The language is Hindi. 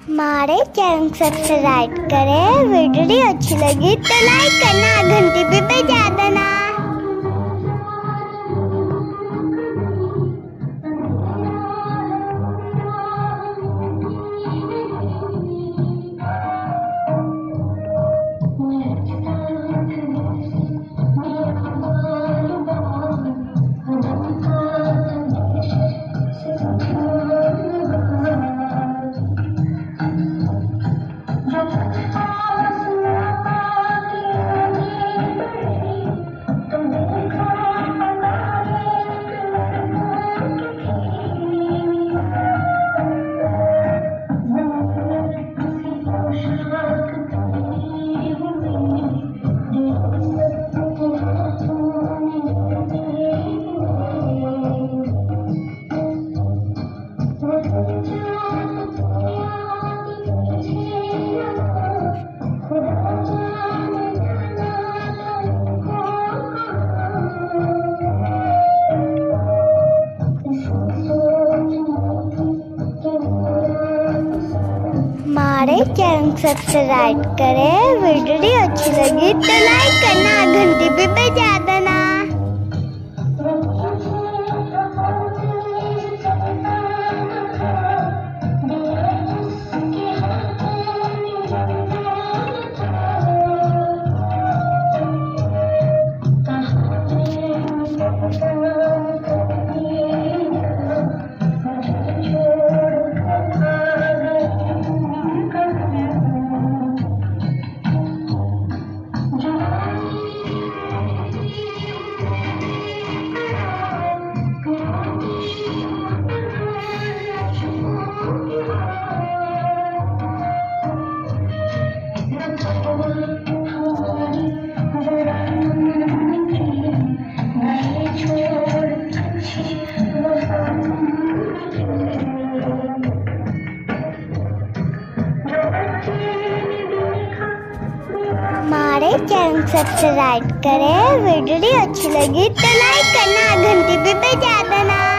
हमारे चैनल सब्सक्राइब करें। वीडियो अच्छी लगी तो लाइक करना। हमारे चैनल सब्सक्राइब करें। वीडियो अच्छी लगी तो लाइक करना। हमारे चैनल सब्सक्राइब करें। वीडियो अच्छी लगी तो लाइक करना घंटी भी बजा देना।